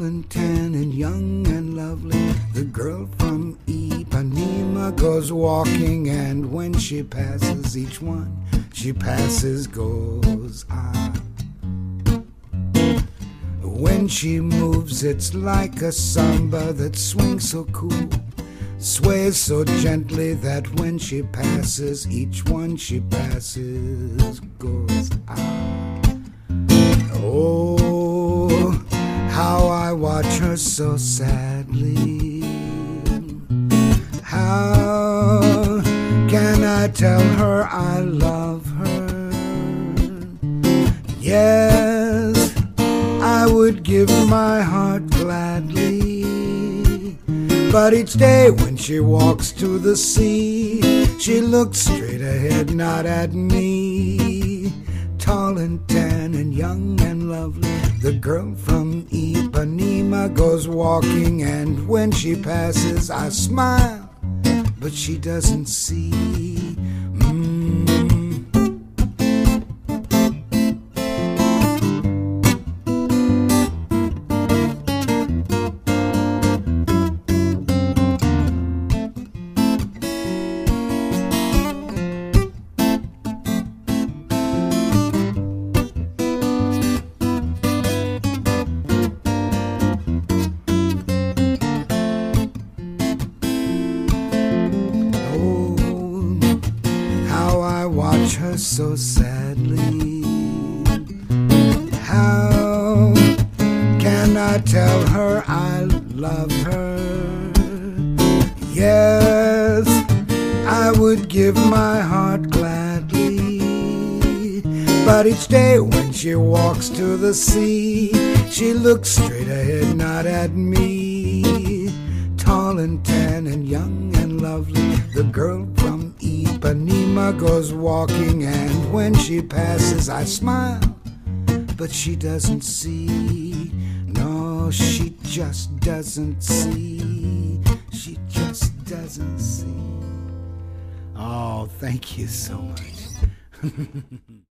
tall and tan and young and lovely. The girl from Ipanema goes walking, and when she passes each one, she passes goes on. When she moves, it's like a samba that swings so cool, sways so gently that when she passes, each one she passes goes out. So sadly. How can I tell her I love her? Yes, I would give my heart gladly. But each day when she walks to the sea, she looks straight ahead, not at me. Tall and tan and young and lovely, the girl from Goes walking, and when she passes, I smile but she doesn't see. So sadly. How can I tell her I love her? Yes, I would give my heart gladly. But each day when she walks to the sea, she looks straight ahead, not at me. Tall and tan and young and lovely, the girl from Ipanema goes walking, and when she passes, I smile, but she doesn't see. No, she just doesn't see. She just doesn't see. Oh, thank you so much.